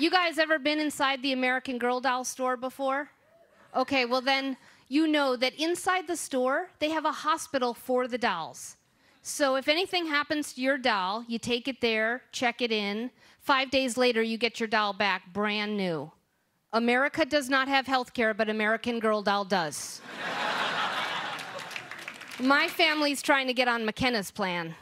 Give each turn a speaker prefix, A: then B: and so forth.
A: You guys ever been inside the American Girl doll store before? Okay, well, then you know that inside the store, they have a hospital for the dolls. So if anything happens to your doll, you take it there, check it in. Five days later, you get your doll back brand new. America does not have health care, but American Girl doll does. My family's trying to get on McKenna's plan.